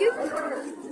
you